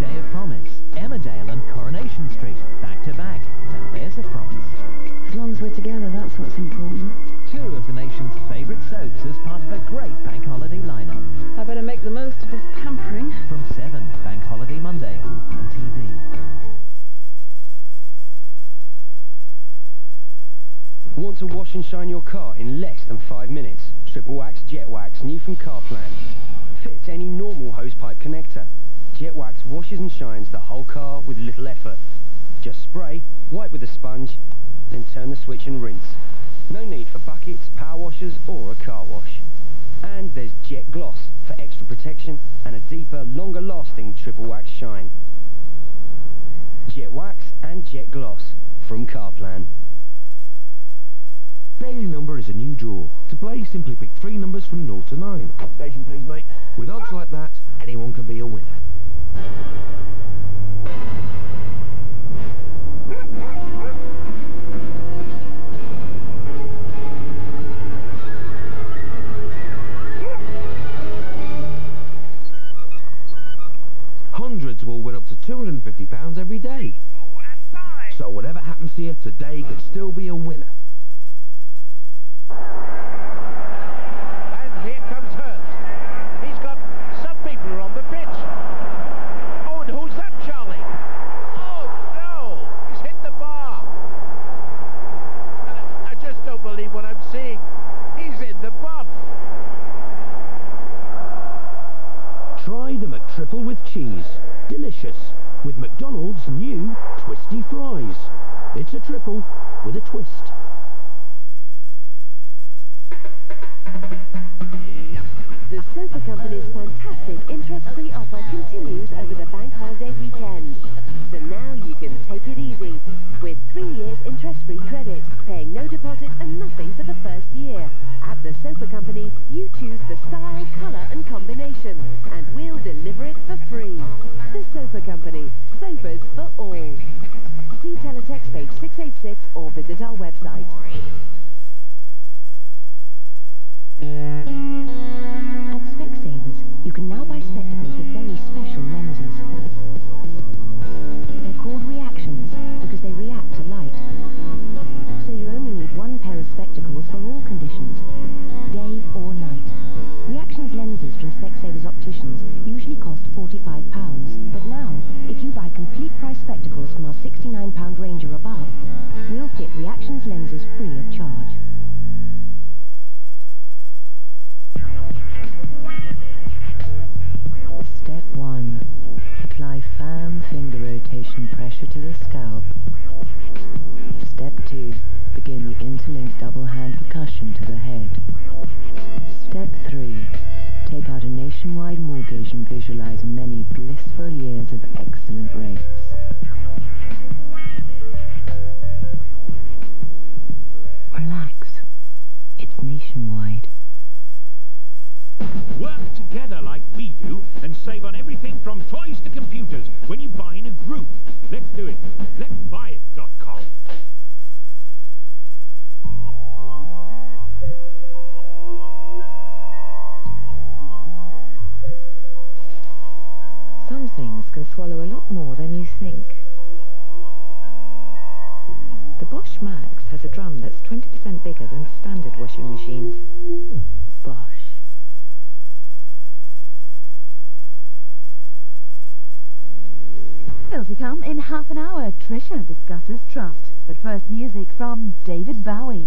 Day of Promise, Emmerdale and Coronation Street, back to back. Now there's a promise. As long as we're together, that's what's important. Two of the nation's favourite soaps as part of a great bank holiday lineup. I better make the most of this pampering. From 7, Bank Holiday Monday on TV. Want to wash and shine your car in less than five minutes? Triple Wax Jet Wax, new from Carplan. Fits any normal hosepipe connector. Jet Wax washes and shines the whole car with little effort. Just spray, wipe with a sponge, then turn the switch and rinse. No need for buckets, power washers or a car wash. And there's Jet Gloss for extra protection and a deeper, longer lasting triple wax shine. Jet Wax and Jet Gloss from Carplan. Daily number is a new draw. To play, simply pick three numbers from 0 to 9. Station, please, mate. With odds like that, anyone can be a winner. Hundreds will win up to £250 every day. So whatever happens to you, today could still be a winner. And here comes Hurst. He's got some people on the pitch. Oh, and who's that, Charlie? Oh, no! He's hit the bar. And I, I just don't believe what I'm seeing. He's in the buff. McTriple with cheese. Delicious. With McDonald's new Twisty Fries. It's a triple with a twist. The Sofa Company's fantastic interest-free offer continues over the bank holiday weekend. Take it easy with three years interest-free credit, paying no deposit and nothing for the first year. At the Sofa Company, you choose the style, colour and combination, and we'll deliver it for free. The Sofa Company, sofas for all. See teletext page 686 or visit our website. At Specsavers, you can now buy spectacles with very special lenses. All conditions, day or night. Reactions lenses from Specsavers opticians usually cost £45, but now, if you buy complete price spectacles from our £69 range or above, we'll fit Reactions lenses free of charge. Step 1. Apply firm finger rotation pressure to the scalp. Step 2. Begin the interlinked double hand percussion to the head. Step 3. Take out a nationwide mortgage and visualize many blissful years of excellent rates. Work together like we do and save on everything from toys to computers when you buy in a group. Let's do it. Let's buy it.com. Some things can swallow a lot more than you think. The Bosch Maxx has a drum that's 20% bigger than standard washing machines. Bosch. Still to come in half an hour, Trisha discusses trust. But first music from David Bowie.